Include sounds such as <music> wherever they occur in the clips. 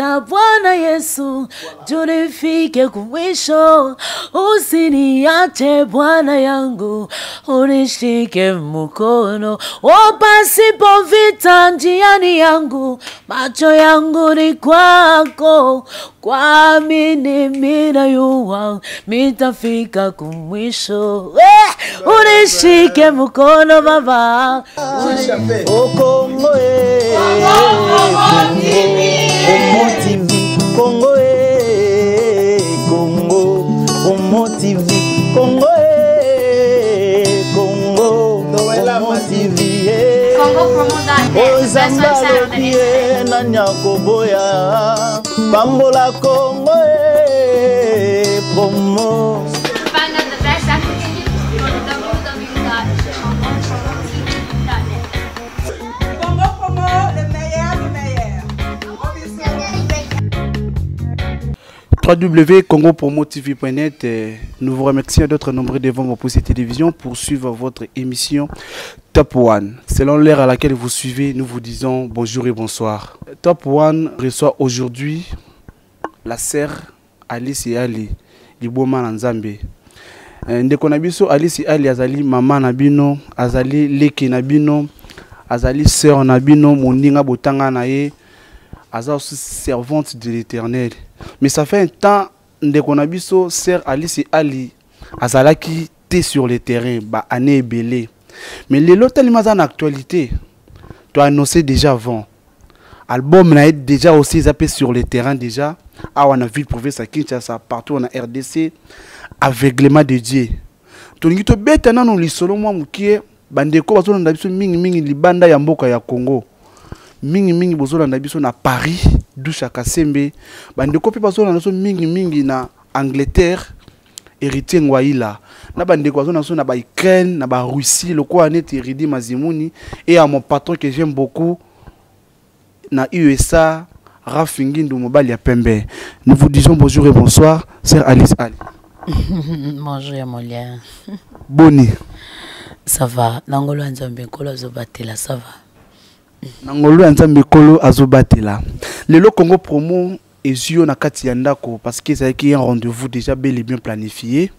vita Bwana Yesu, tunifike kumwisho. Usiniache Bwana yangu, unishike mkono. O, pasipo vita njiani yangu, macho yangu ni kwako, kwamini mina yuwa mitafika kumwisho. Eh, unishike mkono Baba. Congo omotivi kongo e eh, kongo omotivi kongo e eh, kongo omotivi eh. e ozanga lobi e nani akoboya. Pambola kongo e promo. www.congopromotv.net. euh, Nous vous remercions d'être nombreux devant vos postes télévision pour suivre votre émission Top One. Selon l'heure à laquelle vous suivez, nous vous disons bonjour et bonsoir. Top One reçoit aujourd'hui la sœur Alice et Ali, Liboma Nzambe. Euh, ndeko na biso Alice Ali azali mama na bino, azali leki na bino, azali sœur na bino, moninga botanga na ye, aza aussi servante de l'éternel mais ça fait un temps ndeko na alice ali azalaki te sur le terrain baannée ebele mais lelo telemi aza na actualité toannonce déjà avant. Album na ye déjà aussi eza mpe sur le terrain déjà. Awa na ville province ya kinshasa partout na rdc aveuglement de dieu tolingi tobeta nano lisolo mwa mokie bandeko bazolanda biso mingimingi libanda ya mboka ya congo mingimingi bozolanda biso na paris dusha kasembe bandeko mpe bazolanda biso mingimingi na angleterre héritier ngwaila na bandeko bazolanda biso na baukraine na barussie lokola neti eridi mazimuni et à mon patron que j'aime beaucoup na usa rafingindu mobali ya pembe nous vous disons bonjour et bonsoir sœur alice ali <laughs> Bonjour ya molia. boni Ça va. Nangolo ya nzambe nkolo azobatela ça va. Na ngolo ya nzambe azobatela. Lelo congo promo ezwi yo na kati ya ndako parce que ezalaki un rendez-vous déjà bel et bien planifié.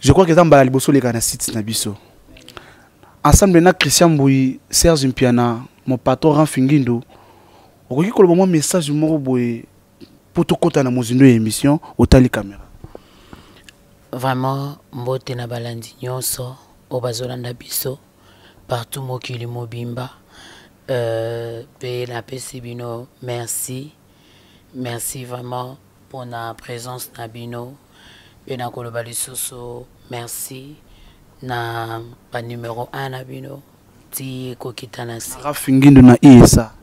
Je crois que eza mbala liboso oleka na site na biso. Ensemble na christian mbui serge mpiana mon patron ranfingindo okoki koloba mwa message moko boye mpo tokɔta na mozindo ya émission otali caméra. Vraiment mbote na balandi nyonso oyo bazolanda biso partout mokili mobimba. Euh, merci. Merci vraiment pour na présence na bino. Mpe nakoloba lisusu merci na banuméro 1 na bino ti ekokita na se. rafingindo na isa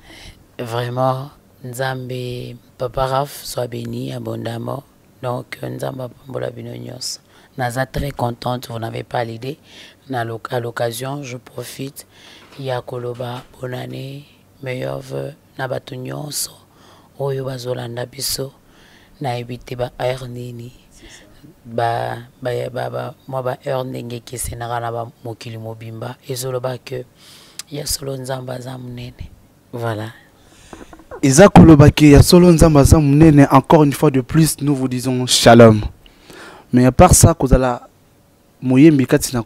Vraiment, Nzambe, Papa Raf, soit béni abondamment. Donc, Nzambe Pambola Bino nyonso. Naza très contente, vous n'avez pas l'idée. À l'occasion, je profite. Ya koloba, bonne année, meilleurs vœux, na bato nyonso. Oyo bazolanda biso, na ebite ba heure nini. ba ba ba ba mwa ba heure ndenge ekesenaka na mokili mobimba ezoloba ke ya solo nzambe aza monene voilà eza kolobaki ya solo nzambe aza monene encore une fois de plus nous vous disons shalom mais à part ça kozala moyembi kati na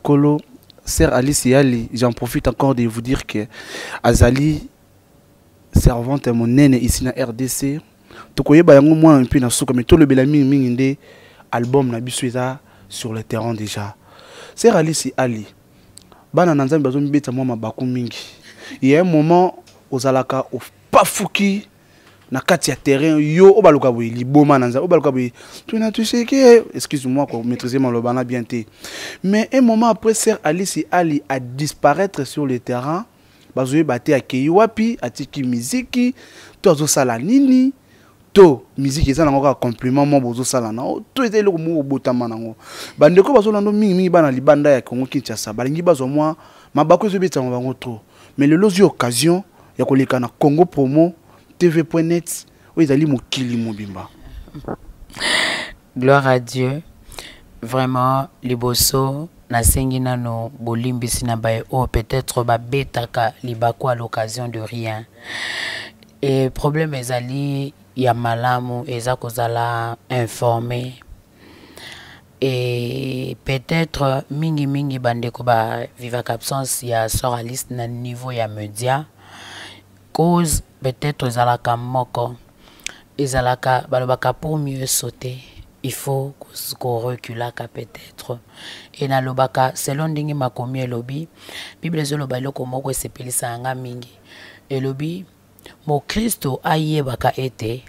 sœur alice yali j'en profite encore de vous dire que azali servante monene ici na rdc tokoyeba yango mwana mpe na suka mais tolobela mingimingi nde album na sur le terrain déjà. Sœur alice ali bana na mabaku mingi. Ya un moment ozalaka opafuki na kati ya terrain yo oyo baluka boye liboma na nzambe oyo baluka boye tuna tusheke excuse moi ko maîtriser maloba na bien te. Mais un moment après sœur alice ali a disparaître sur le terrain. Bazoyeba te akei wapi atiki miziki. To azosala nini? To miziki eza nango kaka compliment moko bozosala nango. To eza eloko moko obotama nango. Bandeko bazolanda mingimingi bana libanda ya congo kinshasa. Balingi bazwa mwa mabako ezobetama bango trop mais lelo ozwi occasion ya koleka na congo promo tv net oyo ezali mokili mobimba. Gloire à dieu. Vraiment liboso nasengi nano bolimbisi na baye oyo peut-être babetaka libako à l'occasion de rien. Et problème ezali ya malamu eza kozala informé. Et peut-être mingi mingi bandeko bavivaka absence ya soraliste na niveau ya média cause peut-être ezalaka moko ezalaka balobaka pour mieux sauter il faut koreculaka peut-être. E nalobaka selon ndenge makomi elobi bible ezoloba eloko moko esepelisa yanga mingi. Elobi mokristo ayebaka ete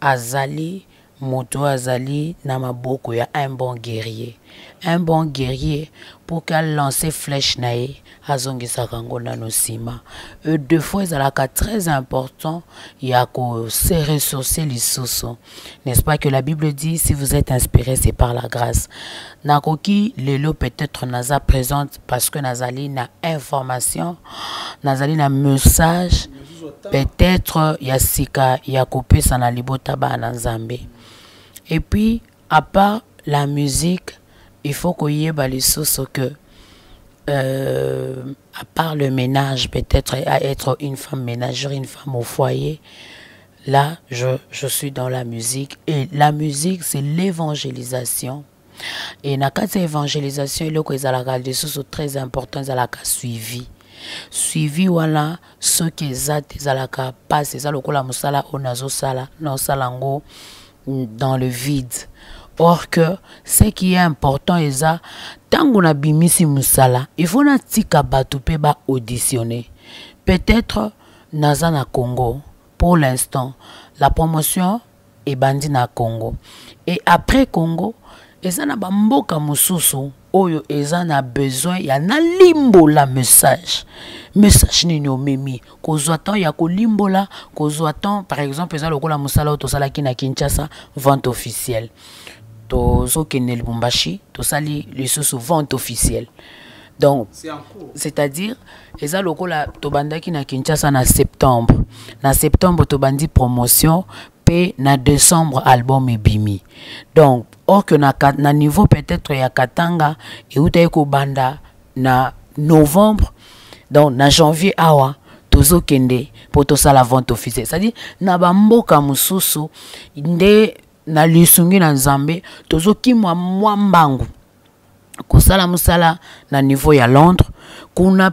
azali moto azali na maboko ya un bon guerrier. Un bon guerrier mpo ke alance flèche na ye azongisaka yango nano nsima. E deux fois ezalaka très important ya kose ressource lisusu n'est-ce pas que la bible dit si vous êtes inspiré c'est par la grâce. Nakoki lelo peut-être naza présente parce que nazali na information nazali na message. Peut-être ya sika ya kopesa na libota bana nzambe et puis à part la musique il faut koyeba lisusu que euh, à part le ménage peut-être à être une femme ménagère une femme au foyer là je, je suis dans la musique. Et la musique c'est l'évangélisation. Et kati ya évangélisation eloko ezalaka lisusu très important ezalaka suivi suivi wana soki eza te ezalaka mpasi eza lokola mosala oyo nazosala naosala yango dans le vide. Or que ce qui est important eza ntango nabimisi mosala il faut natika bato mpe baauditionne peut-être naza na congo. Pour l'instant la promotion ebandi na congo. Et après congo eza na bamboka mosusu oyo eza na besoin ya nalimbola message. Message nini omemi? Kozwa temps ya kolimbola kozwa temps par exemple eza lokola mosala oyo tosalaki na kinshasa vente officielle. Tozokende lubumbashi tosali lisusu vente officielle. Donc c'est-à-dire eza lokola tobandaki na kinshasa na septembre. Na septembre tobandi promotion mpe na décembre album ebimi donc or que na, na niveau peut-être ya katanga eutaki kobanda na novembre donc na janvier awa tozokende mpo tosala vente officielle. C'est-à-dire na bamboka mosusu nde na lisungi na nzambe tozokimwa mwa mbangu. Kosala mosala na niveau ya londres kuna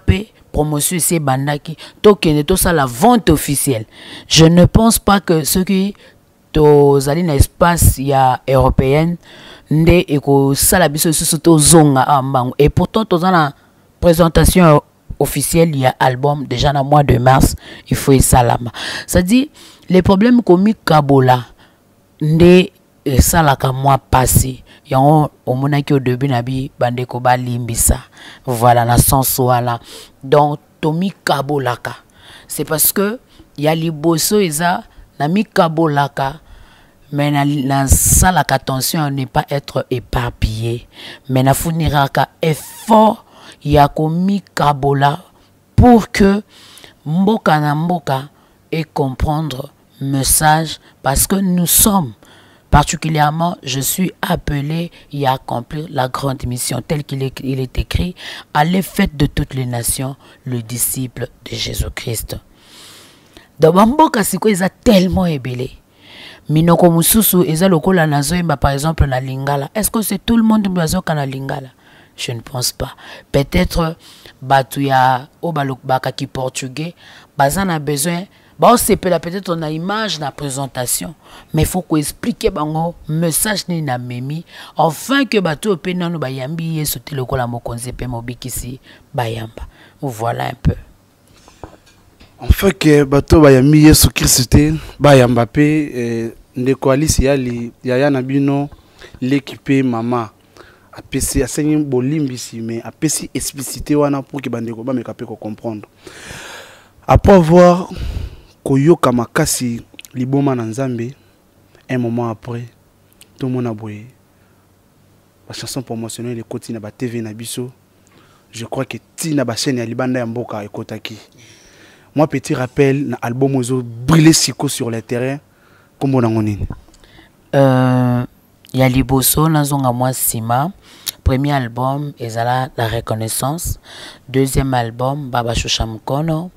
promotion esi ebandaki tokende tosala vente officielle. Je ne pense pas que soki tozali na espace ya européenne nde ekosala biso lisusu tozonga awa mbango et pourtant toza na présentation officielle ya album déjà na mois de mars il faut esalama. C'est-à-dire les problèmes komikabola nde esalaka mwa pasi yango omonaki au début na bi bandeko balimbisa. Voilà na sens wana donc tomikabolaka c'est parce que ya liboso eza na mikabolaka mais attention à ne pas être éparpillé. Mais nafuniraka effort ya komikabola pour que mboka na mboka et comprendre message parce que nous sommes particulièrement je suis appelé à accomplir la grande mission telle qu'il est, il est écrit allez faites de toutes les nations le disciple de Jésus-Christ. Sikoyo eza tellement ebele minoko mosusu eza lokola nazoyemba par exemple na lingala. Est ce que c'est tout le monde bazoyoka na lingala? Je ne pense pas. Peut-être bato ya oyo balobakaki portugais baza na besoin baosepela peut-être na image na présentation. Mais faut koexplike bango message nini namemi enfin que bato oyo mpe nano bayambi yesu te lokola mokonzi mpe mobikisi bayamba. Voilà un peu. Enfin que bato bayambi yesu kristu te bayamba mpe eh, ndeko alisi yali yaya na bino leki mpe mama. Apesi asengi bolimbisi mais apesi explicité wana pour ke bandeko bameka mpe kocomprendre après avoir koyoka makasi liboma na nzambe un moment après. Tomona boye bachanson promotionnel ekoti na batv na biso. Je crois que ntina bachaîne ya libanda ya mboka ekotaki moi petit rappel na album oyo ezobrille siko sur le terrain nkombo nango nini? Euh, ya liboso nazonga mwa nsima premier album ezala la reconnaissance. Deuxième album babashusha mkono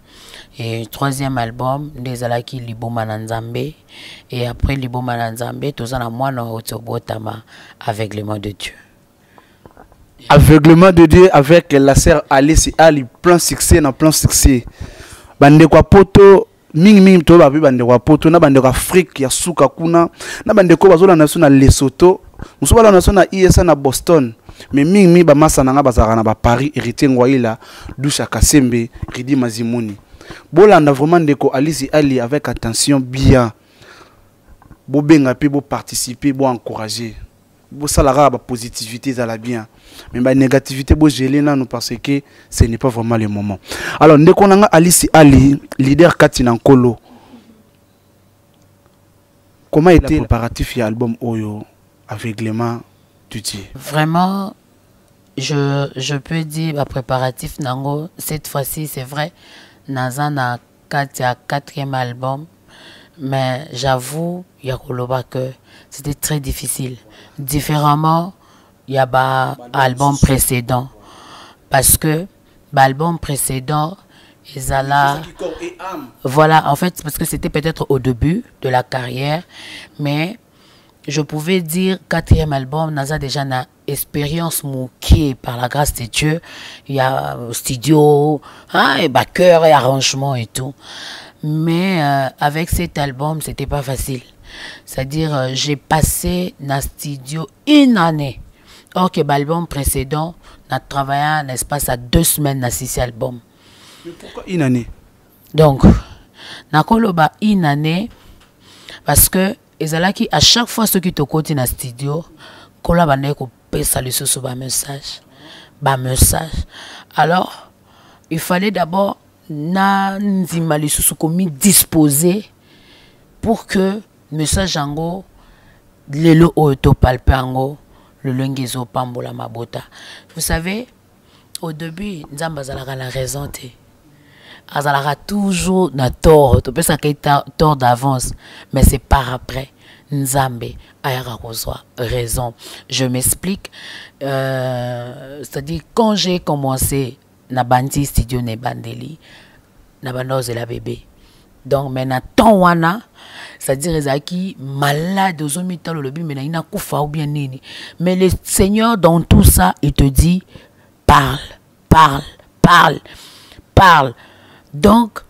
et troisième album nde ezalaki liboma nzambe. Et après liboma na nzambe toza na mwana oti obotama aveuglement de dieu. Aveuglement de dieu avec la sœur alice ali plein succès na plein succès. Bandeko ya poto mingimingi to babi bandeko ya poto. Na bandeko ya afrique ya suka kuna. Na bandeko bazolanda biso na lesoto mosusu balanda biso na isa na boston. Mais mingimingi bamasa na nga bazalaka na baparis héritier ngwaila dusha kasembe ridi mazimuni bolanda vraiment ndeko alice ali avec attention bien. Bobenga mpe boparticipe boencourage bosalaka kaka bapositivité ezala bien. Mais banégativité bogele nanu parce que ce n'est pas vraiment le moment. Alors ndeko na nga alice ali leader kati na nkolo. Comment était préparatif ya album oyo aveuglement du dieu Vraiment, je, je peux dire, bah, préparatif Nango, cette fois-ci, c'est vrai, Naza na quatre, ya quatrième album, mais j'avoue, Yakoloba, que c'était très difficile. Différemment, il y a bah, album précédent. Parce que, bah, album précédent, allaient voilà, en fait, parce que c'était peut-être au début de la carrière, mais je pouvais dire quatrième album, Naza déjà une expérience moquée par la grâce de Dieu. Il y a euh, studio, hein, et backer et arrangement et tout. Mais euh, avec cet album, c'était pas facile. C'est-à-dire, euh, j'ai passé dans studio une année. Or que l'album précédent, on a travaillé espace à deux semaines dans six albums. pourquoi une année? Donc nakoloba une année parce que ezalaki à chaque fois soki tokoti na studio kola bandaki kopesa lisusu bamessage bamessage alors il fallait d'abord na ndima lisusu komi disposer pour que message yango lelo oyo topalpe yango lolenge ezopambola mabota. Vous savez au début nzambe azalaka na raison te. Azalaka toujours na tort. Topesaka ye tort d'avance. Mais c'est par après nzambe ayaka raison. Je m'explique euh, c'est-à-dire quand j'ai commencé na bandi studio na ebandeli na banda ozela bebe donc mais na temps wana c'est-à-dire ezalaki malade ozomitala olobi me nayi nakufa ou bien nini. Mais le seigneur dans tout ça il te dit parle parle parle parle. Donc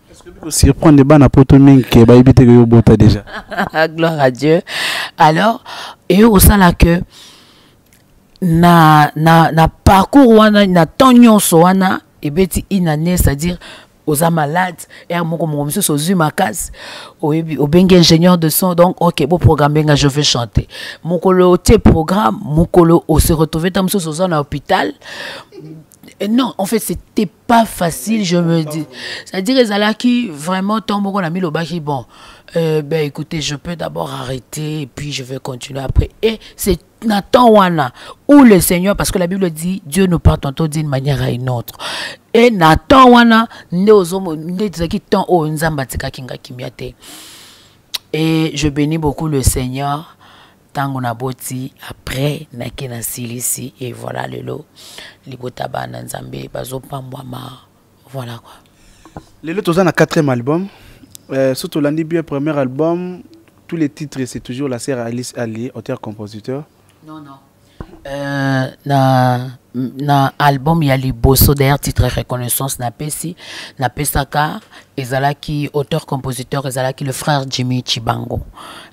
surprendre bana poto mingi ke bayebi te ke yo bota déjà. <laughs> Gloire à Dieu. Alors, et au sala que na na na parcours wana na temps nyonso wana ebeti c'est-à-dire oza malade ere moko mongo mosusu ozwi makasi oyebi ingénieur de son donc ok boprogramme nga je vais chanter. Mokolo otie programme mokolo ose retrouve ta mosusu oza na hôpital Non, en fait, c'était pas facile, je me dis. C'est-à-dire, Ezalaki, vraiment, tant qu'on a mis le baki, bon, euh, ben écoutez, je peux d'abord arrêter et puis je vais continuer après. Et c'est Nathan Wana, où le Seigneur, parce que la Bible dit, Dieu nous parle tantôt d'une manière à une autre. Et Nathan Wana. Et je bénis beaucoup le Seigneur. Ntango naboti après nake nasilisi et voilà lelo libota bana nzambe bazopambwama voilà quoi. Lelo toza na quatrième album. Euh, so tolandi bien premier album. Tous les titres c'est toujours la sœur alice ali auteur compositeur. Non non euh, na, na album ya liboso d'ailleurs titre reconnaissance napesi. Napesaka ezalaki auteur compositeur ezalaki le frère jimmy chibango.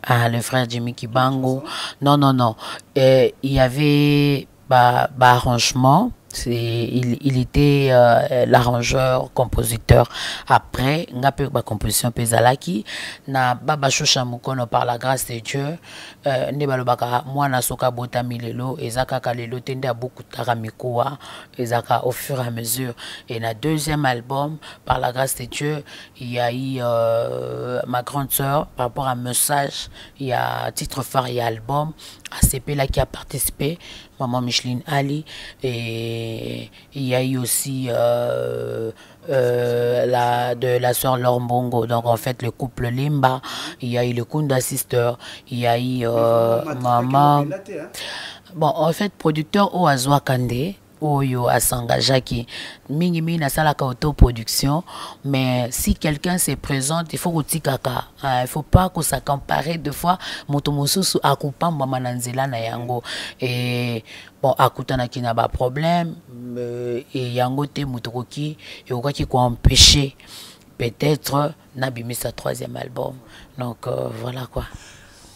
Ah, le frère jimmy chibango. Non non non. Euh, il y avait ba, ba arrangement. c'est il, il était euh, l'arrangeur compositeur. Après nga mpe bacomposition mpe ezalaki na babashosha mokono par la grâce de dieu euh, balobaka mwana soki abotami lelo eza kaka lelo te nde abokutaka mikuwa ezalaka au fur et à mesure. Et na deuxième album par la grâce de dieu il y a eu euh, ma grande sœur par rapport à message il y a titre phare et album ACP là qui a participé maman Micheline Ali et il y a eu aussi euh, euh, la, de la soeur Lorbongo donc en fait le couple Limba il y a eu le Kunda Sister il y a eu euh, maman bon en fait producteur Oazwa Kande oyo asengageaki mingimingi nasalaka autoproduction mais si quelqu'un se présente il faut kotikaka. Uh, il faut pas kosacompare de fois. Moto mosusu akopambwama na nzela na yango. E bon akutanaki na baproblème euh, e yango te moto koki ekokaki koempêche peut-être nabimisa troisième album. Donc euh, voilà quoi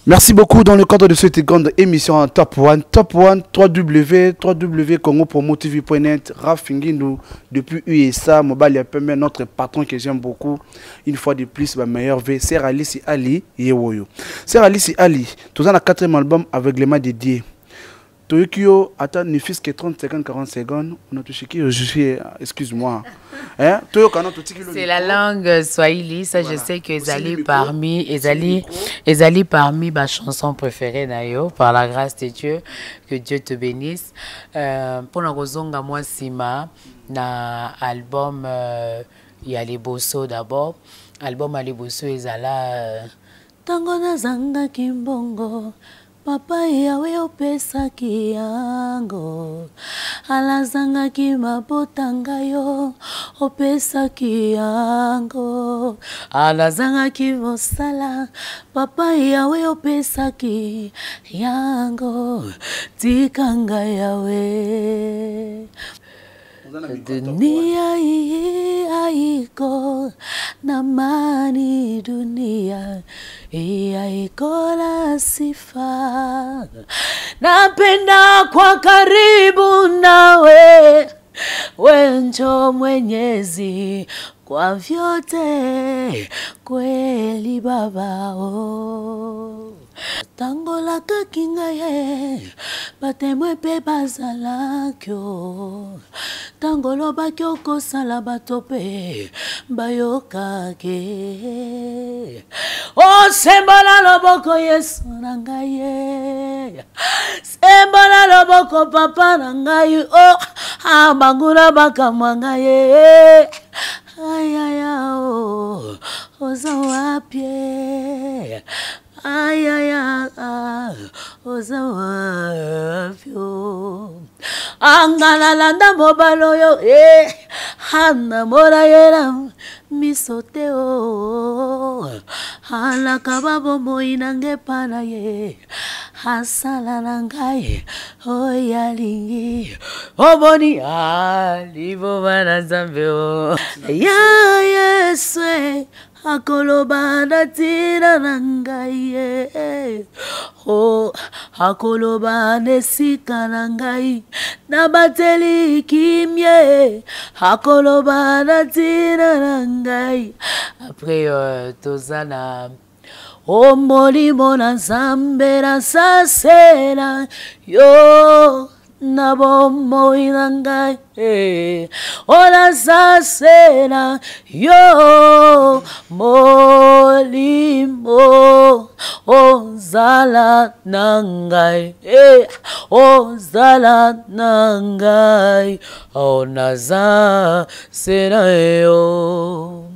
Merci beaucoup dans le cadre de cette grande émission en Top One. Top One, 3W, 3W Congo TV.net, Raf Ngindou, depuis USA, Mobile Yapeme, notre patron que j'aime beaucoup. Une fois de plus, ma meilleure V, c'est Alice Ali Yewoyo. C'est Alice Ali, tout ça, le quatrième album avec les mains dédiées. Tokyo, attends, ne fils que 30 secondes, 40 secondes. On a touché qui Je suis, excuse-moi. Hein? C'est la langue swahili, ça je sais que Ezali parmi, Ezali. Ezali parmi ma chanson préférée d'ailleurs, par la grâce de Dieu, que Dieu te bénisse. Euh, pour la kozonga moi sima na album euh, il y a les bosso d'abord, album les bosso ezala euh, tango nazangaki mbongo papa yawe opesaki yango. Alazangaki mabota yo opesaki yango. Alazangaki mosala papa yawe opesaki yango. Tikanga yawe dunia hii haiko na mani dunia hii haiko la sifa. Napenda kwa karibu nawe wenjo mwenyezi kwa vyote kweli babao tangolakaki ngai batemwe mpe bazalaki ntango olobaki okosala bato mpe bayokaki. Osembola loboko yesu na ngai ye sembola loboko papa na ngai o abanguna bakamwa ngai ye ayaya oza wapie ayaya oza wapi o angalalanda mobali oyo e anamona ye na miso te o alaka babomoi na nge epa na ye asala na ngai oyo alingi. Omoni aliboma na nzambe o ya yesu akoloba na ntina na ngai ye. O akoloba na esika na ngai nabateli kimie. Akoloba na ntina na ngai. Après euh, toza na o molimo na nzambe nasasela yo na bomoi na ngai eh. o nasasela yo molimo ozala na ngai eh. ozala na ngai o naza sela yo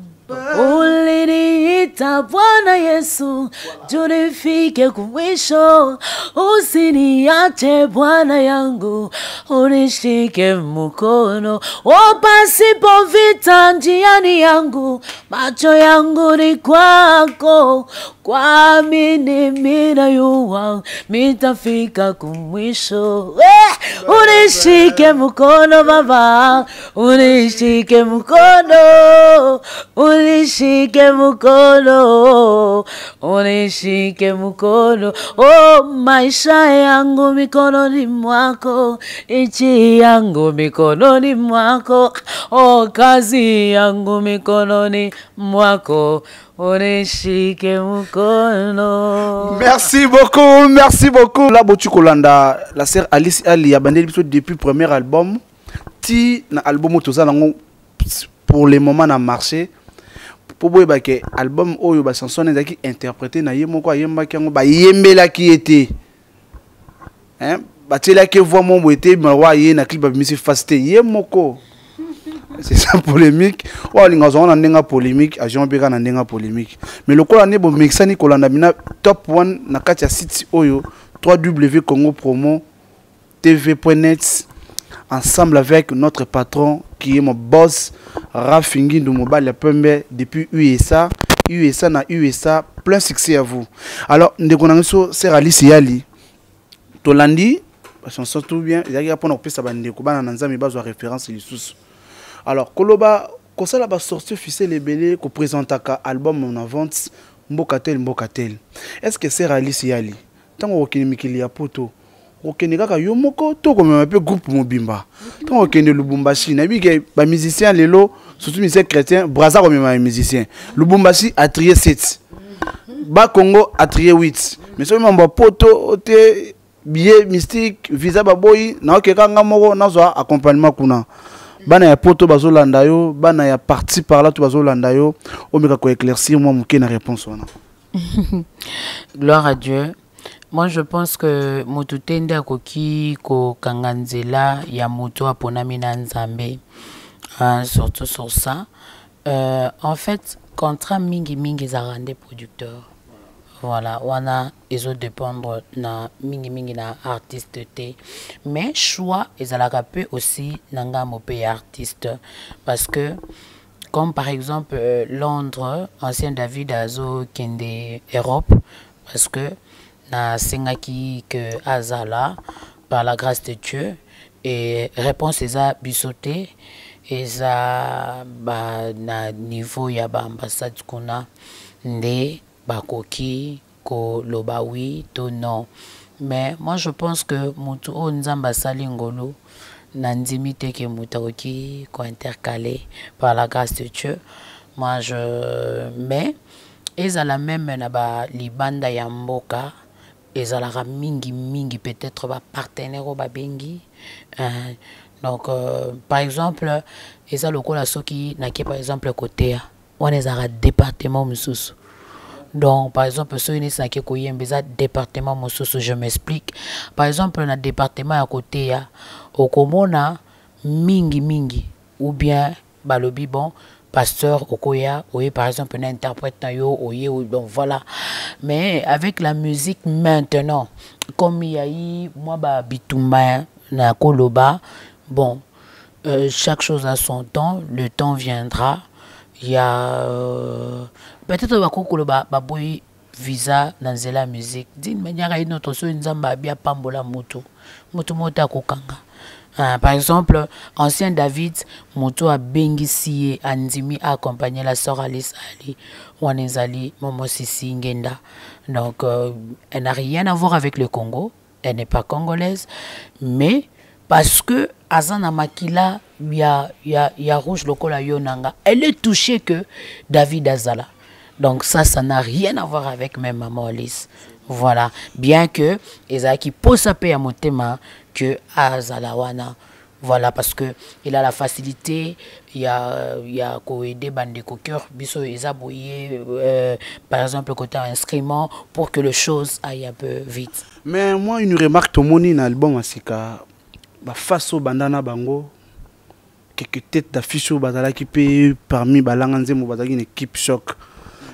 uliniita Bwana Yesu, tunifike kumwisho. Usiniache Bwana yangu, unishike mkono. O, pasipo vita njiani yangu, macho yangu ni kwako, kuamini mina yuwa mitafika kumwisho. Eh, unishike mkono Baba, unishike mkono, unishike mkono, unishike mkono. Oh, maisha yangu mikononi mwako, nchi yangu mikononi mwako, oh, kazi yangu mikononi mwako. Merci beaucoup, merci beaucoup. Là, Botu Kolanda, la sœur Alice Ali a bandé depuis le premier album. Ti album toza nango pour le moment na marché. Po boyeba ke album oyo ba chanson ezaki interprété na ye moko ayembaki yango bayembelaki ye te. Batielaki voix mo boye te mawa ye na clip babimisi face te ye moko. <laughs> C'est ça polémique. Oyo alinga azwanga na ndenge polémique agion mpe kaka na ndenge polémique. Mais lokola nde bomekisani kolanda bina top 1 na kati ya site oyo 3w congo promo tv net ensemble avec notre patron qui est mon boss Rafingi Mobile Pembe depuis USA USA na USA plein succès à vous. Alors ndeko na biso sera Alice Yali. Tolandi chanson tout bien ezalaki mpona kopesa bandeko bana na nzambe bazwa référence lisusu alors koloba kosala basortie officiel ebele koprésentaka album na vente mboka tel mboka tel est ce que sera alice yali? Ntango okende mikili ya poto okende kaka yo moko to komema mpe groupe mobimba. Ntango okende lubumbashi nayebi ke bamusicien lelo surtout musicien chrétien braza komema bamusicien lubumbashi atrie 7 bakongo atrie 8 mais soki mambo poto te billet mystique visa baboyi naokeka nga moko nazwa accompagnement kuna. Bana ya poto bazolanda yo bana ya parti par là to bazolanda yo. Omeka koéclaircir mwa moke na réponse wana. <laughs> Gloire à dieu moi je pense que moto te nde akoki kokanga nzela ya moto aponami na nzambe hein, surtout sur ça. Euh, en fait contrat mingi mingi ezalaka nde producteur. Voilà wana ezodépendre na mingimingi na artiste te. Mais choix ezalaka mpe aussi na ngambo mpe artiste. Parce que comme par exemple euh, londres ancien david azokende europe parce que nasengaki que azala par la grâce de dieu. Et réponse eza biso te eza ba, na niveau ya baambassade kuna nde bakoki koloba oui to non. Mais moi je pense que motu oyo nzambe asali ngolu nandimi te ke moto akoki kointercale par la grâce de dieu. Moi je mais ezala meme na balibanda ya mboka ezalaka mingi mingi peut-être bapartenaire oyo babengi euh, donc euh, par exemple eza lokola soki nake par exemple koteya wana ezalaka département mosusu. Donc par exemple soki neti nake koyemba eza département mosusu je m'explique. Par exemple na département ya koteya okomona mingi mingi ou bien balobi bon pasteur okoya oye par exemple na interprète na yo oye donc voilà. Mais avec la musique maintenant comme yai mwa babitumba na koloba bon euh, chaque chose a son temps le temps viendra. Il y a euh, peut-être koloba baboyi visa na nzela ya musique d'une manière ye notre soki nzambe abi apambola motu motu moko te akokanga Uh, par exemple ancien david moto abengisi ye andimi accompagner la sœur alice ali wana ezali momo sisi ngenda. Donc euh, elle n'a rien à voir avec le congo elle n'est pas congolaise mais parce que aza na makila ya, ya, ya rouge lokola yo nanga elle est touchée que david azala. Donc ça ça n'a rien à voir avec même maman alice. Voilà. Bien que ezalaki posa mpe ya motema que azala wana voilà parce que il a la facilité ya ya koaider bandeko cœur biso eza boye euh, par exemple côté instrument pour que le chose aille un peu vite. Mais moi une remarque tomoni na album ya sika baface oyo banda na bango quelque tête d'affiche oyo bazalaki mpe parmi balanga nzembo bazalaki na équipe choc.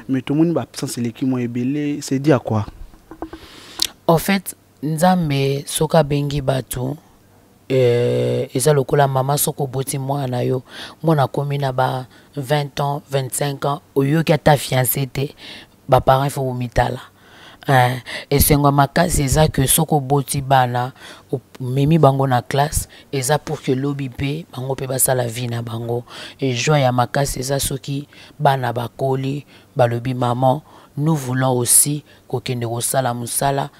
Mais tomoni baabsence eleki mwa ebele c'est dit à quoi? En fait nzambe soki abengi bato euh, eza lokola mama soki oboti mwana na yo mwana akomi na ba 20 ans 25 ans oyoki ata fiancé te baparent ifo bomitala uh, esengo makasi eza ke soki oboti bana omemi bango na classe eza pour ke lobi mpe bango mpe basala vie na bango. Ejoi ya makasi eza soki bana bakoli balobi maman nous voulons aussi kokende kosala mosala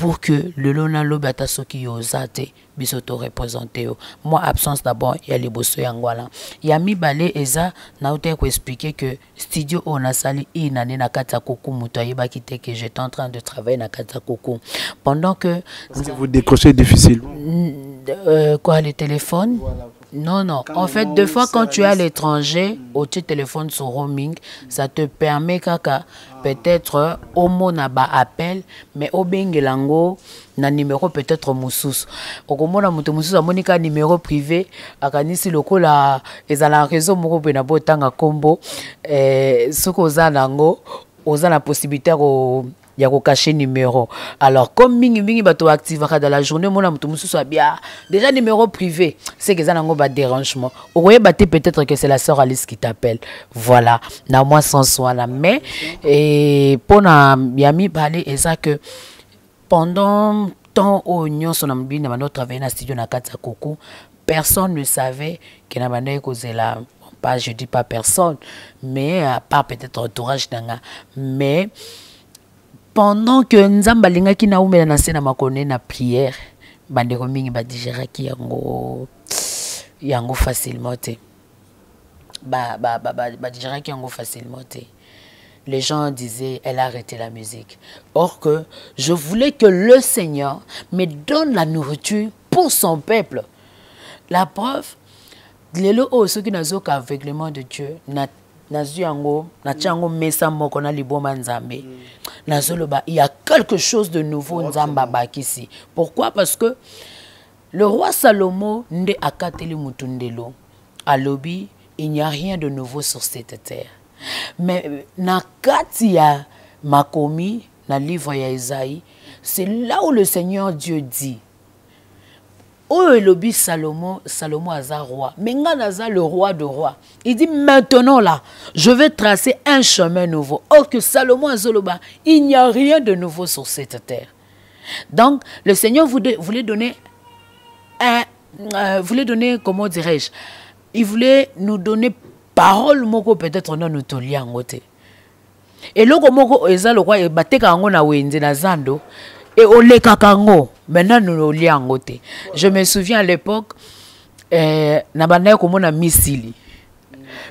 pour que lelo nalobi ata soki yo oza te biso torepresente yo. Mwa absence d'abord ya liboso yango wana ya mibale eza nautaki koexplike que studio oyo nasali i na kati ya kuku moto ayebaki te que j'étais en train de travailler na kati ya kuku. Pendant que Parce que vous décrochez difficilement. euh, quoi les téléphones non, non. En fait, deux fois, quand tu es à l'étranger, au tu téléphones sur roaming, ça te permet kaka peut-être au mot na ba appel, mais au bengelango na numéro peut-être mususu. Okomona mutu mususu amoni ka numéro privé, akanisi lokola ezala réseau moko pe na botanga kombo, eh soko oza nango, oza na possibilité ko ya kocache numéro. Alors comme mingimingi bato baactivaka dans la journée mona moto mosusu abia déjà numéro privé c'est que eza nango badérangement okoyeba te peut-être que c'est la sœur alice qui t'appelle. Voilà. Na mwa sens wana mais mpona ya mibale eza que pendant temps oyo nyonso na mobili na bando travaille na studio na personne ne savait ke na bandaki kozela pas je dis pas personne mais à part peut-être entourage nanga. Mais pendant que nzambe alingaki naumela na se na makolo na prière bandeko mingi badigeraki yango yango facilement te badigeraki ba, ba, ba, ba yango facilement te les gens disaient, elle a arrêté la musique. Or que je voulais que le Seigneur me donne la nourriture pour son peuple. La preuve, lelo oyo soki nazoka aveuglement de dieu nazwi yango natia yango mesa moko na liboma nzambe. Nazoloba il y a quelque chose de nouveau nzambe abakisi. Pourquoi? Parce que le roi salomo nde akateli mutu ndelo. Alobi il n'y a rien de nouveau sur cette terre. Mais na kati ya makomi na livre ya Esaïe c'est là où le Seigneur Dieu dit oyo elobi Salomon Salomon aza roi. Le roi de roi. Il dit maintenant là je vais tracer un chemin nouveau. Or que Salomon azoloba il n'y a rien de nouveau sur cette terre. Donc le Seigneur voulait donner un euh, voulait donner comment dirais-je il voulait nous donner parole moko peut-être nanu tolia yango te eloko moko eza lokwa bateka yango na wenze na zando e olekaka yango maintenant nanu olia yango je me souviens à l'époque eh, na bandaki komona misili.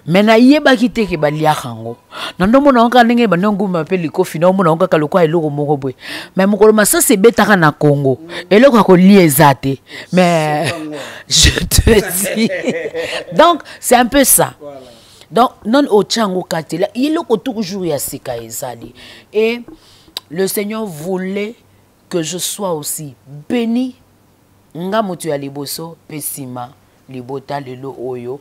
Me nayebaki te ke baliaka yango na ndomona ngo kaka ndenge banda nguma mpe likofi naomona ngo kaka eloko moko boye. Me mokolo masasi ebetaka na congo. Eloko ya kolia eza mais <laughs> je te dis. Donc c'est un peu ça. Donc non yango toujours ya sika ezali. Et le seigneur voulait que je sois aussi béni. Nga moto ya liboso mpe nsima libota lelo oyo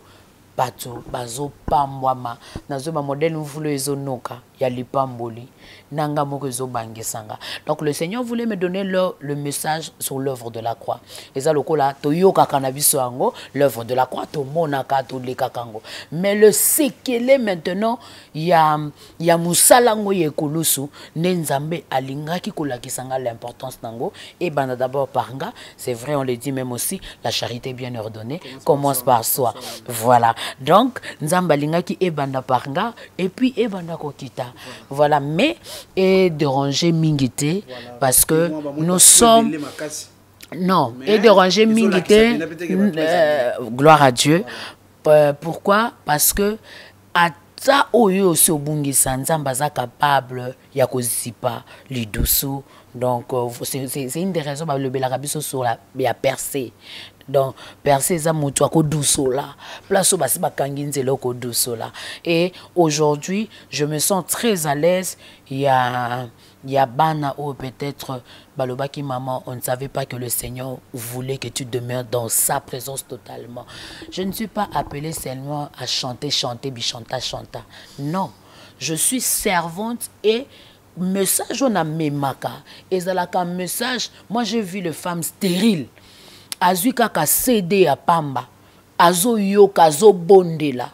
bato bazopambwama nazoyeba modele mvulu ezonoka ya lipamboli nanga moko ezobangisanga donc le seigneur voulait me donner le, le message sur l'œuvre de la croix. Eza lokola toyokaka na biso yango l'œuvre de la croix tomonaka tolekaka yango. Mais le sekele maintenant ya, ya mosala yango ya ekolusu nde nzambe alingaki kolakisa nga l'importance nango. Ebanda d'abord par nga c'est vrai on le dit même aussi la charité bien ordonnée commence par soi. voilà. Donc nzambe alingaki ebanda par nga et puis ebanda kokita voilà mais et déranger mingi te parce que nous sommes non et déranger mingi te euh, gloire à Dieu. Euh, pourquoi? Parce que ata oyo osi obungisa nzambe aza capable ya kozipa lidusu. Donc euh, c'est une des raisons balobelaka biso sur la ya percé donc percé eza moto place oyo basi bakangi nzela et aujourd'hui je me sens très à l'aise. Ya ya bana oyo peut-être balobaki maman on ne savait pas que le Seigneur voulait que tu demeures dans sa présence totalement. Je ne suis pas appelée seulement à chanter chanter bichanta chanta. Non. Je suis servante et message oyo namemaka ezalaka message. Moi j'ai vu les femmes stériles azwi kaka cd ya pamba. Azoyoka azobondela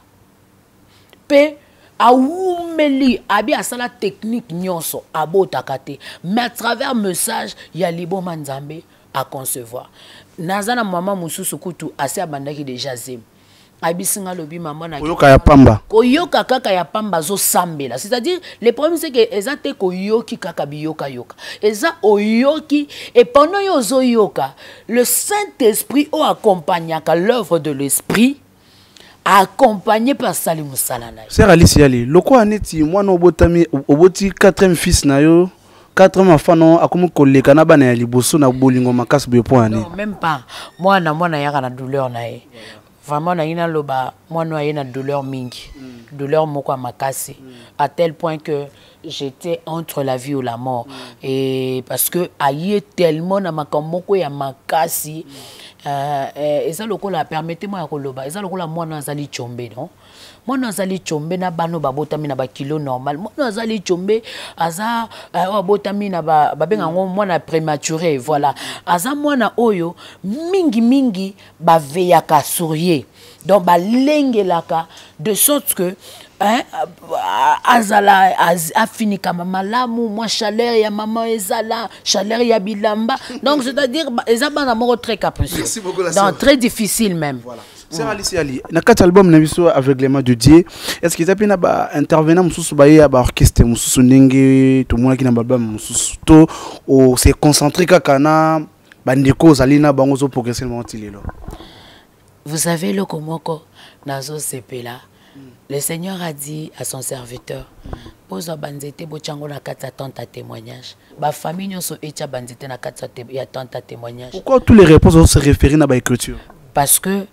mpe awumeli abi asala technique nyonso abotaka te. Mais à travers message ya liboma nzambe aconcevoir naza na mama mosusu kutu asi abandaki deja zemi alobi mama koyoka ya pamba. koyoka kaka ya pamba azosambela. C'est-à-dire le problème c'est que eza te koyoki kaka biyokayoka. Eza oyoki et pendant yo ozoyoka le saint-esprit oyo accompagnaka l'œuvre de l'esprit accompagné par sali mosala na ye. Ser alisi yali lokola neti mwana obotami oboti 4e fils na yo 4e enfant no akomi koleka na bana ya liboso na bolingo makasi boye mpo ani non même pas. Mwana mwana yaka na douleur na ye vraiment nalingi naloba mwana aye na douleur mingi. Mm. douleur moko ya makasi. Mm. à tel point que j'étais entre la vie ou la mort. Et parce que aye tellement na makambo moko ya makasi. Euh, eh, eza lokola permettez-moi ya koloba eza lokola mwana azali tshombe non mwana azali tshombe na bana oyo babotami na bakilo normal. Mwana azali tshombe aza eh, oyo abotami na ba- babenga yango mwana prématuré voilà. Aza mwana oyo mingimingi baveyaka sur ye donc balengelaka de sorte que hein, azala az- afinikama malamu mwa chaleur ya mama ezala chaleur ya bilamba. Donc c'est-à-dire ba- eza bana moko très capricieux. Donc très difficile même. Voilà. Sœur alice ali na kati album na biso aveuglement de dieu. Est ce que eza mpe na baintervenant mosusu baye ya baorchestre mosusu ndenge tomonaki na balbum mosusu? To ose concentré kaka na bandeko ozali na bango ozoprogresse bango ti lelo. Vous savez, le komoko, nazo sepela. Le Seigneur a dit à son serviteur, bozwa banzete botyango na kati ya tente ya témoignage. Bafamille nyonso etya banzete na kati ya tente ya témoignage. Pourquoi tous les réponses ozose référé na baécriture parce que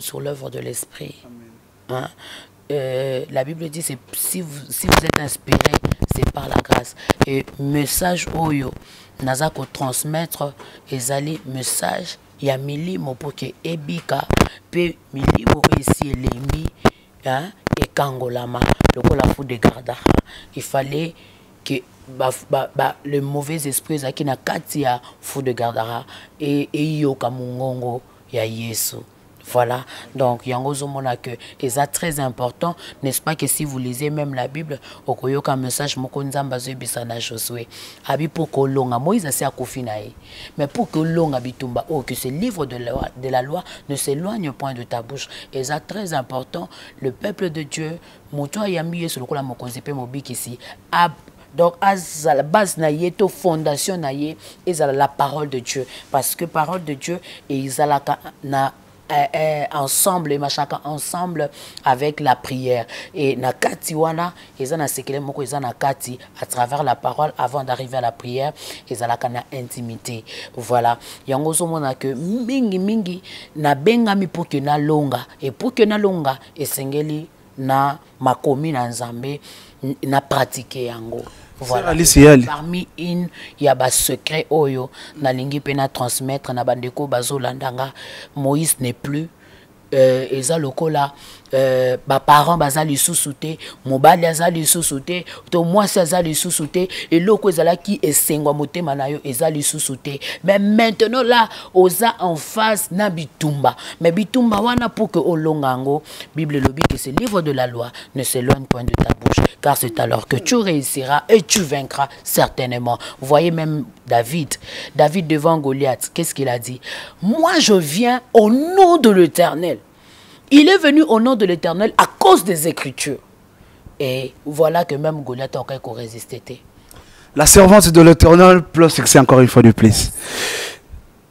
sur l'œuvre de l'esprit Hein? Euh, la Bible dit c'est si vous, si vous êtes inspiré, c'est par la grâce. Et message oyo naza ko transmettre ezali message ya milimo pour que ebika pe milimo esi elembi hein, ekangolama lokola fu de gardara. Il fallait que ba, ba, ba, le mauvais esprit ezalaki na kati ya fu de gardara e- eyoka mongongo ya yesu. Voilà. Donc yango ozomona que eza très important n'est-ce pas que si vous lisez même la bible okoyoka message moko nzambe azoyebisa na josue. Abi mpo kolonga moïse asi akufi na ye. Mais pour kolonga bitumba oyo que ce livre de la, loi- ne s'éloigne point de ta bouche. Eza très important. Le peuple de dieu moto ayambi yesu lokola mokonzi mpe mobikisi ab donc azala base na ye to fondation na la parole de dieu. Parce que parole de dieu ezalaka na eh, eh, ensemble ensemble avec la prière. Et na kati wana à travers la parole avant d'arriver à la prière ezalaka na intimité. Voilà. Yango ozomona que mingimingi nabengami mpo ke nalonga e ke nalonga esengeli na makomi na nzambe na pratike yango Yali. parmi une ya basecret oyo nalingi mpe na transmettre na bandeko bazolanda nga moïse n'est plus euh, eza lokola euh, baparent baza lisusu te mobali aza lisusu te to mwasi aza lisusu te eloko ezalaki esengwa motema na yo eza lisusu te. Mais maintenant là oza en face na bitumba. Mais bitumba wana pour que olonga yango bible elobi que ce livre de la loi ne s'éloigne point de ta bouche car c'est alors que tu réussiras et tu vaincras certainement. Vous voyez même David. David devant Goliath qu'est-ce qu'il a dit? Moi je viens au nom de l'éternel. Il est venu au nom de l'éternel à cause des écritures. Et voilà que même Goliath a encore résisté. La servante de l'éternel plus succès encore une fois de plus.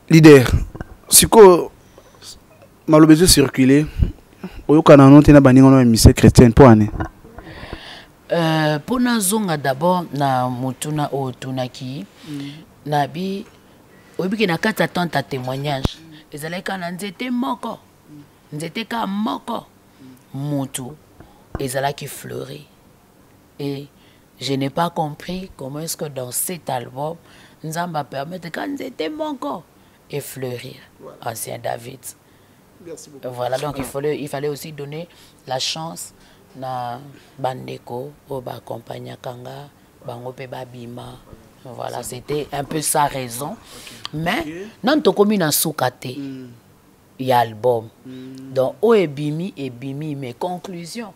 Leader, siko maloba ezo circule oyoka na no te na baninga no émission chrétienne mpo ane? Euh, mpo nazonga d'abord na motuna oyo otunaki na bi oyebiki na kati ya tente ya témoignage ezalaki kaka na nzete moko. Nzete kaka moko. Motu ezalaki fleuri. Et je n'ai pas compris comment est-ce que dans cet album nzambe apermettre ka nzete moko efleurir ancien david. Voilà donc il fallait, il fallait aussi donner la chance na bandeko oyo baakompagnaka nga bango mpe babima voilà c'était un peu sa raison. Mais nani tokomi na suka te ya album. Donc oyo ebimi ebimi mais conclusion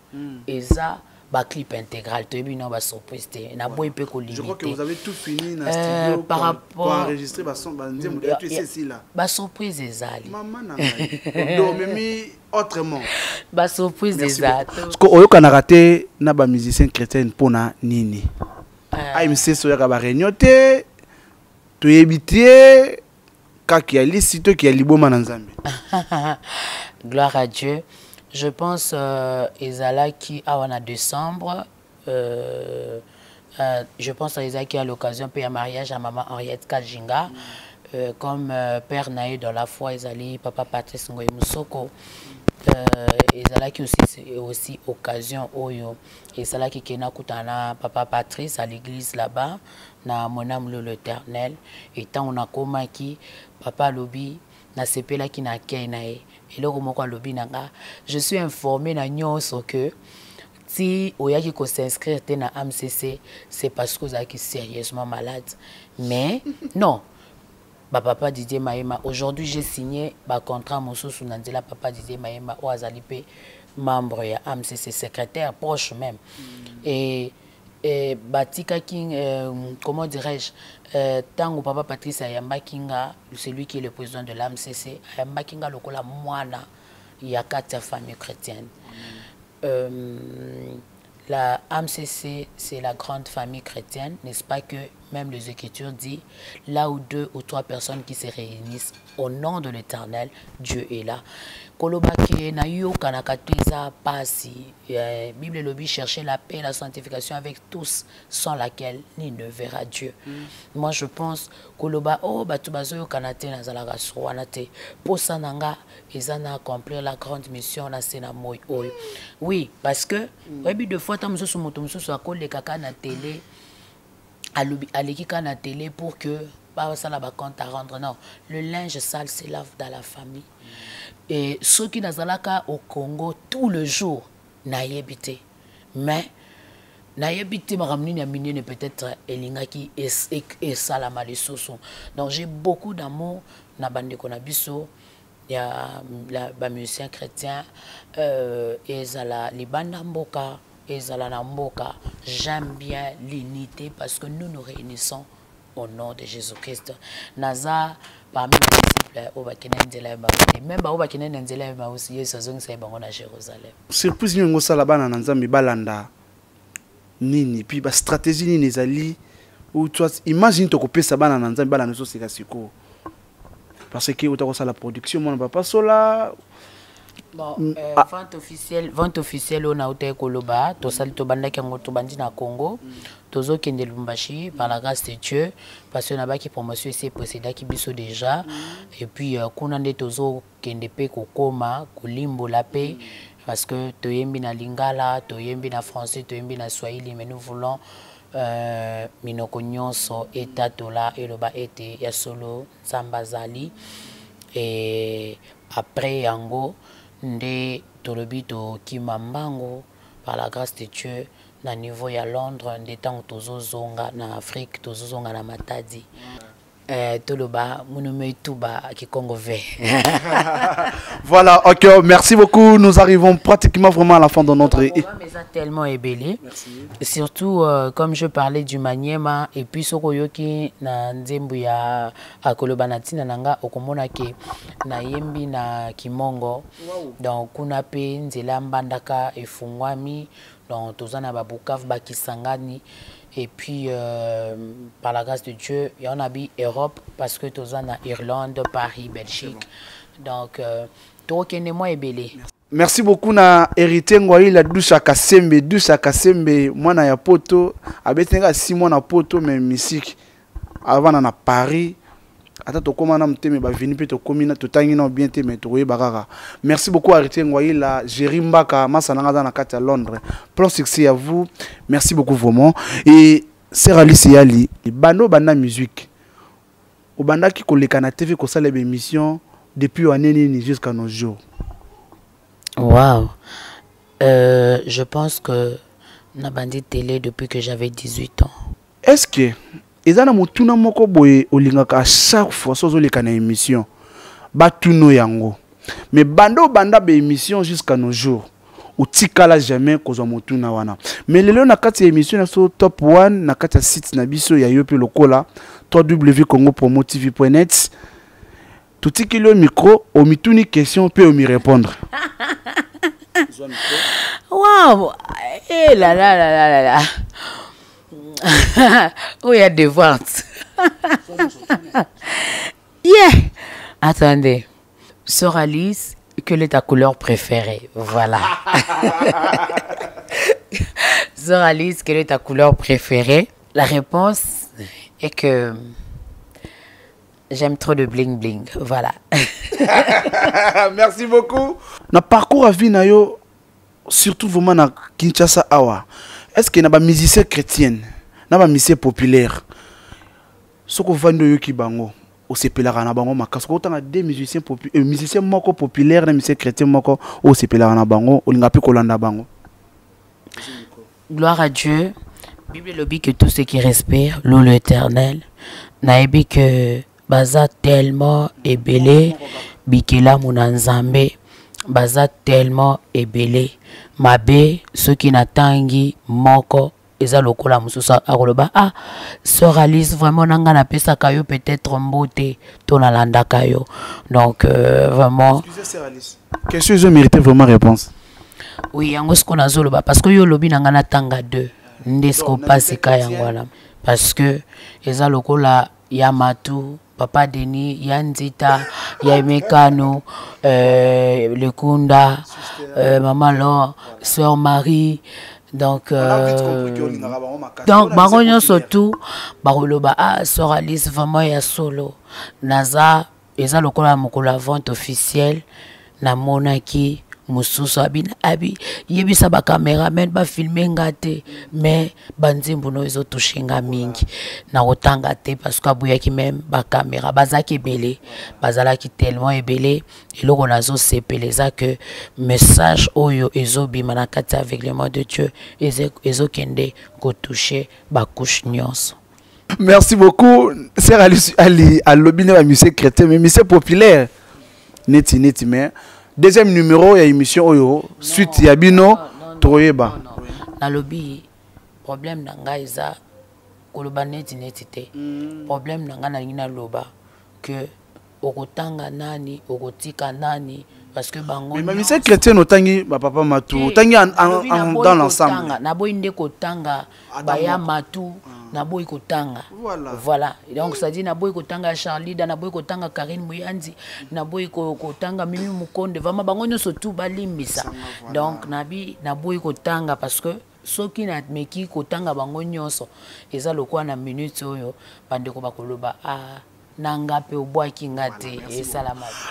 eza baclip intégral toyebi no basurprise te naboyi mpe Je crois que kolimite vous avez tout fini dans Euh, studio par pour- rapport- là. basurprise ezali. Na <laughs> basurprise Merci eza beaucoup. Parce que oyokanaka te na bamusicien chrétien mpona nini? Amc soyaka baréunion te. Toyebi te. Kaka ya lisi to ya liboma na nzambe. <laughs> Gloire à Dieu. Je pense euh, ezalaki awa na décembre. Euh, euh, je pense ezalaki à l'occasion puis à mariage à maman Henriette Kajinga. Euh, comme euh, père na ye dans la foi ezali papa Patrice Ngoyi Musoko. euh, ezalaki aussi, aussi occasion oyo ezalaki ke nakutana na papa patrice à l'église là-bas na mon âme le l'éternel et ntango nakomaki papa alobi nasepelaki na kei na ye eloko moko alobi na je suis informé na nyonso ke si oyaki kosinscrire te na amcc c'est parce que ozalaki sérieusement malade. Mais <laughs> non. Bapapa didier mayema aujourd'hui j'ai signé bacontrat mosusu na nzela papa didier mayema oyo azali mpe membre ya amcc secrétaire proche même. Et, et batikaki euh, comment dirais-je ntango euh, papa patrice ayambaki nga celui qui est le président de l'amcc ayambaki nga lokola mwana ya kati ya famille chrétienne mm. euh, la AMCC, c'est la grande famille chrétienne, n'est-ce pas que même les Écritures disent, là où deux ou trois personnes qui se réunissent au nom de l'Éternel, Dieu est là. Kolobaki na yo kanaka te eza pasi bible elobi chercher la paix la sanctification avec tous sans laquelle ni ne verra dieu. Mm. moi je pense koloba o oh, bato bazoyokana te nazalaka so wana te. Mposa na nga eza na accomplir la grande mission na se na moi oyo oui parce que mm. oyebi mm. de fois ta mosusu moto mosusu akolekaka na tele aleki kaka na tele pour que basala bacompte à rendre. Non le linge sale se lave dans la famille et soki nazalaka au congo tout le jour nayebi te mais nayebi te makambo nini ya peut-être elingaki esalama lisusu donc j'ai beaucoup d'amour na na biso. Ya bamusicien chrétien euh, ezala libanda mboka ezala na mboka. J'aime bien l'unité parce que nous nous réunissons au nom de jésus-christ. Naza parmi badisciple oyo bakende nzela ya bango te même baoyo bakende na nzela ya bango si yesu azongisa ye bango na jérusalem. Surprise nini ngosala bana na nzambe balanda nini puis bastratégie nini ezali image nini tokopesa bana na nzambe balanda ezoseka sikoyo parce que ota kosala production mwana papa sola bon mm, euh, ah. vente officielle vente officielle oyo nautai koloba tosali tobandaki yango tobandi na congo. Mm. Tozokende lubumbashi par la grâce de dieu parce nabaki promotion esi eposedaki biso déjà mm. et puis uh, kuna nde tozokende mpe kokoma kolimbola mpe parce que toyembi na lingala toyembi na français toyembi na swahili mais nous voulons uh, minoko nyonso etatola eloba ete ya solo nzambe azali e après yango nde tolobi tokima mbango par la grâce de dieu na niveau ya londres nde ntango tozozonga na afrique tozozonga na matadi Euh, toloba <laughs> voilà ok merci beaucoup. Nous arrivons pratiquement vraiment à la fin de notre mais ça tellement ébélé. Surtout euh, comme je parlais du maniema et puis soko yoki na nzembo ya akoloba na ntina na nayembi na kimongo. Wow. donc kuna mpe nzela mbandaka efungwami donc toza na babukavu bakisangani et puis euh, par la grâce de Dieu il y en a bi Europe parce que toza na Irlande Paris Belgique. Donc euh, tokende mwa ebele merci. Beaucoup na héritier ngwai la dusha kasembe dusha kasembe mwana ya poto. Abetenga si mwana poto mais misiki avana na Paris ata bavini mpe totangi na bien te me tokoyeba kaka. Merci beaucoup arrêté ngwaila. Géri mbaka masa nanga aza na kati ya londres. Plan succès à vous. Merci beaucoup vraiment et ser alice yali banda obanda musique. Obandaki koleka na tv kosala bémission depuis wane nini jusqu'à nos jours? Wow euh, je pense que nabandi télé depuis que j'avais 18 ans. Est-ce que eza na motuna moko boye olingaka a chaque fois so ozoleka na émission. Batuno yango. Mais banda obanda baémission jusqu'à nos jours otikala jamais kozwa motuna wana. Mais lelo na kati ya émission na so top 1 na kati ya site na biso ya yo mpe lokola www congo promo tv net totikeli yo micro omituni question mpe omi répondre. <laughs> Wow eh la la la la la la oh, il y a des ventes. yeah. Attendez. Sœur Alice, quelle est ta couleur préférée? Voilà. <laughs> Sœur Alice, quelle est ta couleur préférée? La réponse est que j'aime trop le bling bling voilà <laughs> merci beaucoup na parcours à vie surtout vraiment na kinshasa awa est ce que na bamusicien chrétienne na bamusicien populaire. Soki ovandi oyoki bango osepelaka na bango makasi. Soki otanga de musicien eh, musicien moko populaire na chrétien moko osepelaka na bango bango. Gloire à Dieu. Bible lobby que tout ce qui respire loue l'éternel. Nayebi que baza tellement ebele bikelamu na nzambe baza tellement ebele mabe soki natangi moko eza lokola mosusu akoloba ah sœur alice vraiment na ngai napesaka yo peut-être mbote to nalandaka yo. Donc euh, vraiment question ezo mérité vraiment réponse. Oui yango siko nazoloba parce que yo olobi na ngai natanga deux. Nde siko na pasika yango wana parce que eza lokola ya matu papa denis ya nzita ya emekano euh, lekunda euh, mama lor sœur marie donc euh, donc bango nyonso tu bakoloba ah sœur alice vraiment ya solo. Naza eza lokola mokolo ya vente officielle namonaki mosusu yebisa bacameraman bafilme nga te mais banzembo no ezotushe nga mingi. Na kotanga te parce que abuyaki meme bacaméra bazalaki ebele bazalaki tellement ebele eloko nazosepela eza ke message oyo ezobima na kati ya aveuglement de dieu ezokende kotushe bakouche nyonso. Merci beaucoup. Sœur ali alobi ne bamusicien chrétien mais musicien populaire. Neti neti mais deuxième numéro ya émission oyo suite ya bino tokoyeba nalobi problème na ngai eza koloba neti neti te. Problème na ngai nalingi naloba ke okotanga nani okotika nani parce que bango mais bamusicien chrétien otangi bapapa matu otangi en- naboyi dans l'ensemble. naboyi nde kotanga Adam baya matu naboyi kotanga Voilà. voilà. Donc cestadire naboyi kotanga charlida naboyi kotanga karine moyanzi naboyi ko- kotanga mimi mokonde vraiment bango nyonso tu balimbisa. Donc nabi naboyi kotanga parce que soki nameki kotanga bango nyonso eza lokola na minute oyo bandeko bakoloba ah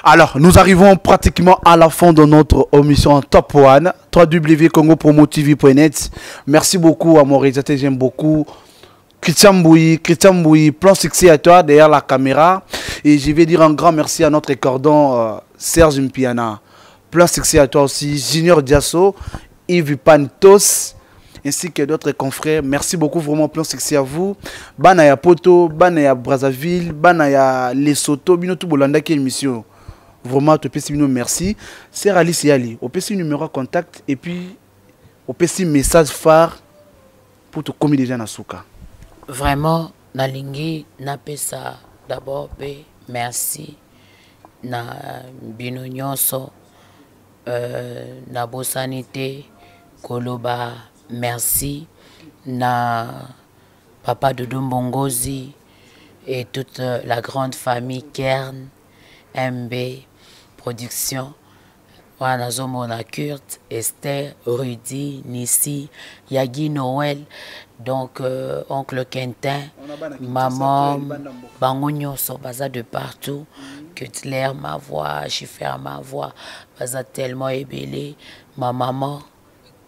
Alors, nous arrivons pratiquement à la fin de notre émission Top One, www.congopromotv.net. Merci beaucoup à réalisateur, j'aime beaucoup. Christian Bouy, Christian Bouy, plan succès à toi derrière la caméra. Et je vais dire un grand merci à notre cordon euh, Serge Mpiana. Plan succès à toi aussi, Junior Diasso, Yves Pantos, ainsi que d'autres confrères. Merci beaucoup, vraiment, plein succès à vous. Bana ya Poto, Bana ya Brazzaville, Bana ya Lesotho, Bino tout Bolanda qui émission. Vraiment, tu peux bino merci. C'est Alice Yali. On peut numéro contact et puis on peut message phare pour te commis déjà suka. Vraiment nalingi napesa d'abord mpe merci na bino nyonso euh, nabosani te koloba merci na papa dodo mbongozi et toute la grande famille kern mb production. Wana nazomona kurt esther rudy nisi yagi noel donc euh, oncle quentin maman bango nyonso baza de partout. Cutler ma voix chifer ma voix. Baza tellement ebele ma maman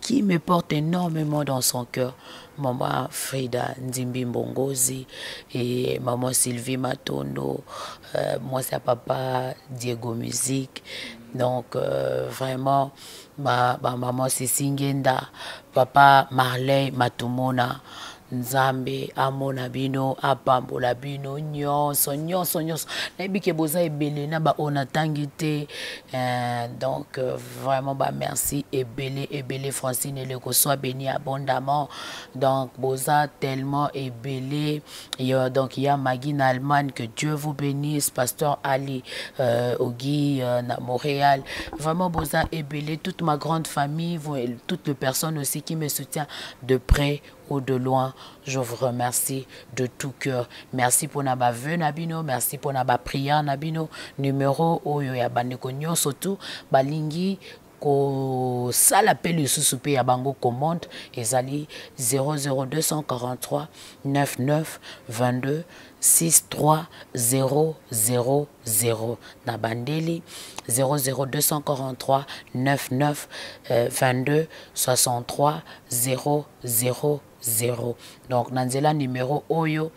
qui me porte énormément dans son cœur. Maman Frida Ndimbi Mbongozi et maman Sylvie Matondo. Euh, moi, c'est papa Diego Musique. Donc, euh, vraiment, ma, ma maman Sissi Ngenda, papa Marley Matumona. Nzambe amona bino apambola bino nyonso nyonso nyonso. Nayebi ke boza ebele na baoyo natangi te. Euh, donc euh, vraiment bamerci ebele ebele francine eleko soit béni abondamment. Donc boza tellement ebele. Yo, donc il y a Maggie en Allemagne que Dieu vous bénisse pasteur Ali euh, Ogui euh, na Montréal. Vraiment boza ebele. Toute ma grande famille vous, toutes les personnes aussi qui me soutiennent de près de loin, je vous remercie de tout cœur. Merci pour na ba vœu nabino, merci pour na ba prière nabino, numéro oyo ya bandeko nyonso tu. Balingi kosala mpe lisusu mpe ya bango commande. Ezali 00243 99 22 63000 na bandeli 00243 99 euh, 22 63 000 donc na nzela numéro oyo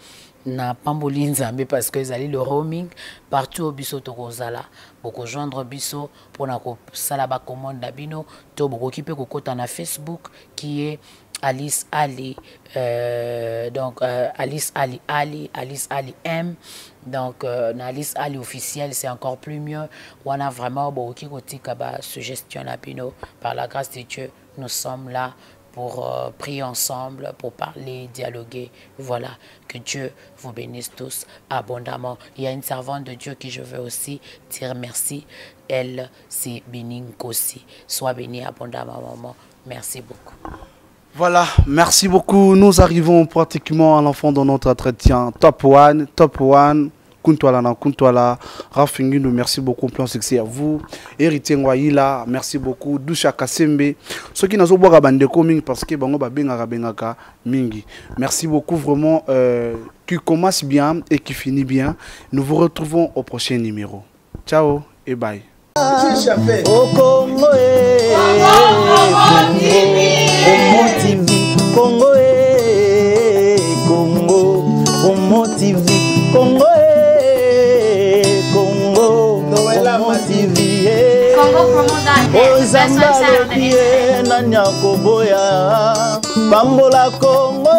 na pamboli nzambe parce que ezali le roaming partout oyo biso tokozala bokojoindre biso mpona kosala bacommande na bino to bokoki mpe kokɔta na facebook qui est Alice Ali, euh, donc euh, Alice Ali Ali, Alice Ali M, donc euh, Alice Ali officiel, c'est encore plus mieux. On a vraiment beaucoup de suggestions à Pino. Par la grâce de Dieu, nous sommes là pour euh, prier ensemble, pour parler, dialoguer. Voilà, que Dieu vous bénisse tous abondamment. Il y a une servante de Dieu qui je veux aussi dire merci. Elle, c'est Kossi. Sois bénie abondamment, maman. Merci beaucoup. Voilà, merci beaucoup. Nous arrivons pratiquement à l'enfant de notre entretien. Top one, top one. Na merci beaucoup, plan succès à vous. Héritier Ngwaïla, merci beaucoup. Doucha Kasembe, ceux qui n'ont pas mingi parce que bango babengaka bengaka mingi. Merci beaucoup vraiment euh, qui commence bien et qui finit bien. Nous vous retrouvons au prochain numéro. Ciao et bye. ozamba lokie na nyako boya bambola kongo